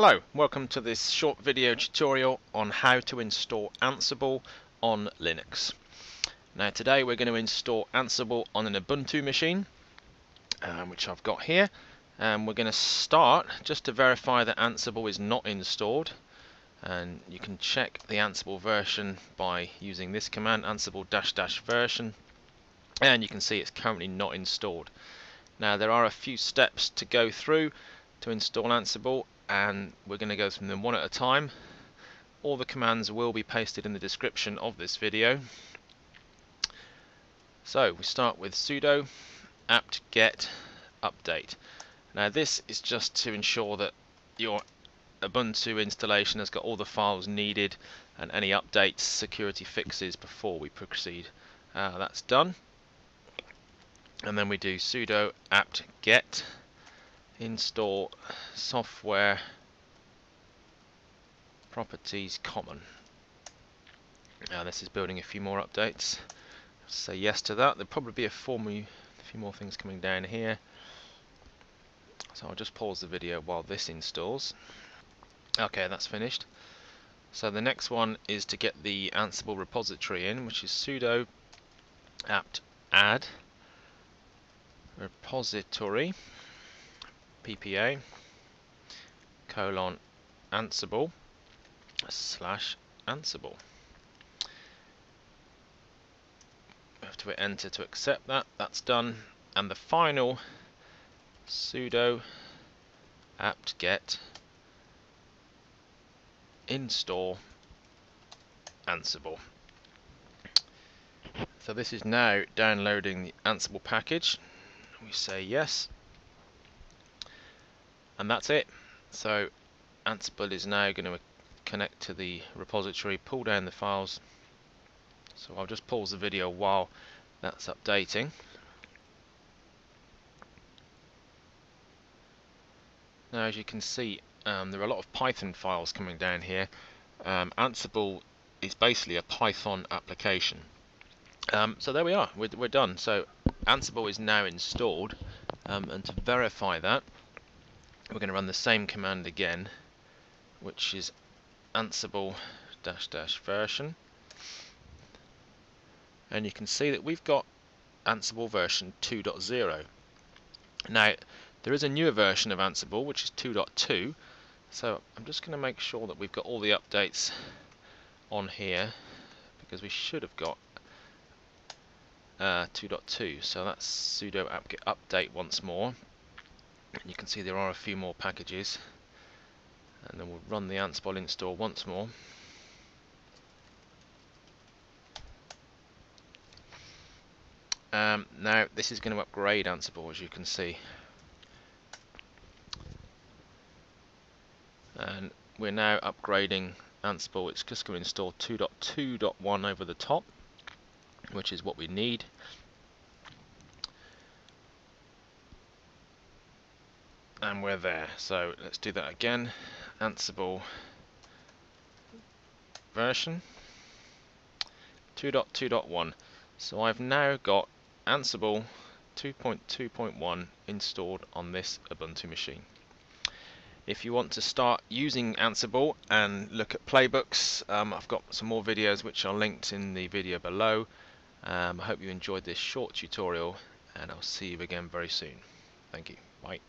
Hello, welcome to this short video tutorial on how to install Ansible on Linux. Now today we're going to install Ansible on an Ubuntu machine, um, which I've got here. And we're going to start just to verify that Ansible is not installed. And you can check the Ansible version by using this command, ansible dash dash version. And you can see it's currently not installed. Now there are a few steps to go through to install Ansible and we're going to go through them one at a time. All the commands will be pasted in the description of this video. So we start with sudo apt-get update. Now this is just to ensure that your Ubuntu installation has got all the files needed and any updates, security fixes before we proceed. Uh, that's done. And then we do sudo apt-get install software properties common. Now this is building a few more updates. Say yes to that. There'll probably be a, form, a few more things coming down here. So I'll just pause the video while this installs. Okay that's finished. So the next one is to get the Ansible repository in which is sudo apt add repository ppa colon ansible slash ansible. We have to hit enter to accept that. That's done. And the final sudo apt-get install ansible. So this is now downloading the Ansible package. We say yes and that's it. So Ansible is now going to connect to the repository pull down the files. So I'll just pause the video while that's updating. Now as you can see um, there are a lot of Python files coming down here. Um, Ansible is basically a Python application. Um, so there we are. We're, we're done. So Ansible is now installed. Um, and to verify that we're going to run the same command again which is ansible dash dash version. And you can see that we've got ansible version 2.0 now there is a newer version of ansible which is 2.2 so I'm just going to make sure that we've got all the updates on here because we should have got uh, 2.2 so that's sudo apt-get update once more you can see there are a few more packages. And then we'll run the Ansible install once more. Um, now this is going to upgrade Ansible as you can see. And we're now upgrading Ansible it's just going to install 2.2.1 over the top which is what we need and we're there. So let's do that again. Ansible version 2.2.1. So I've now got Ansible 2.2.1 installed on this Ubuntu machine. If you want to start using Ansible and look at playbooks, um, I've got some more videos which are linked in the video below. Um, I hope you enjoyed this short tutorial and I'll see you again very soon. Thank you. Bye.